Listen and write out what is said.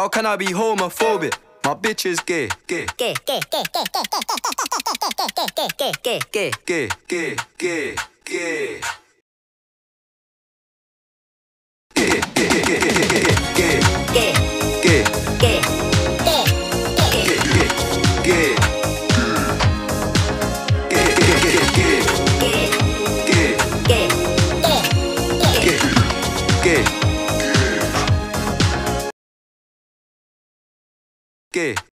How can I be homophobic? My bitch is gay, gay, gay, gay, gay, gay, gay, gay, gay, gay, gay, gay, gay, gay, gay, ¿Qué?